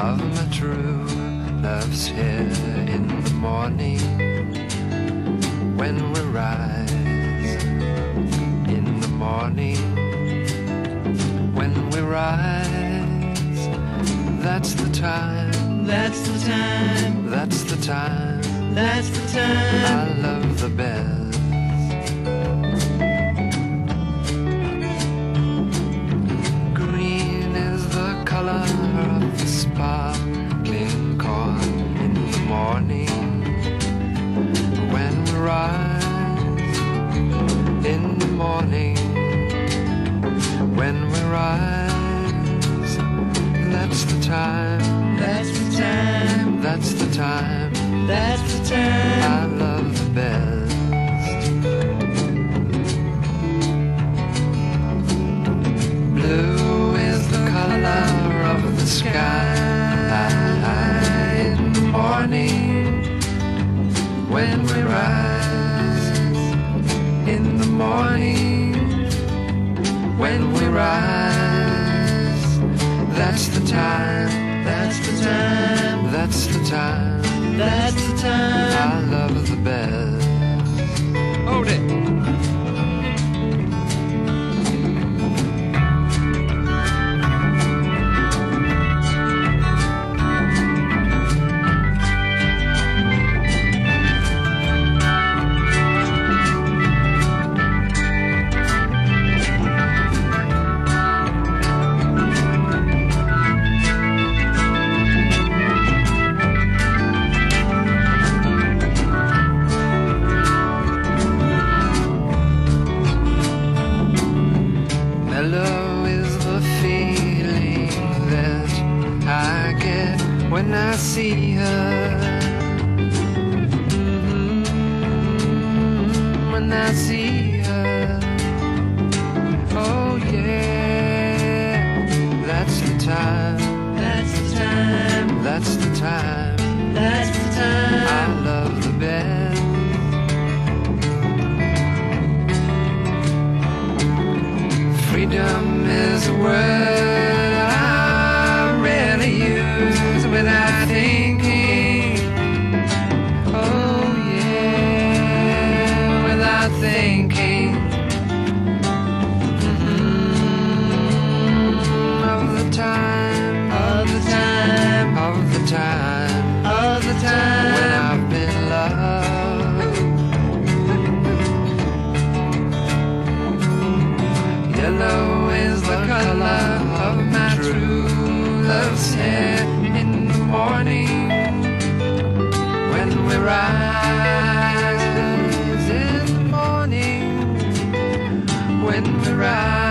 of my true love's here in the morning when we rise in the morning when we rise that's the time That's the time. that's the time That's the time. Rise that's the time That's the time. that's the time That's the time. I love the best Blue is the color of the sky in the morning when we rise. In the morning when we rise. That's the time. That's the time. That's the time. That's the time. I love the best. When I see her. Mhm, When I see her. Oh, yeah. That's the time. That's the time. That's the time. That's the time. I love the best. Freedom is a word thinking. Mhm, Of the time, All the time. of the time All the time when. I've been loved. Yellow is the color of my true love's hair in the morning when we rise in the ride.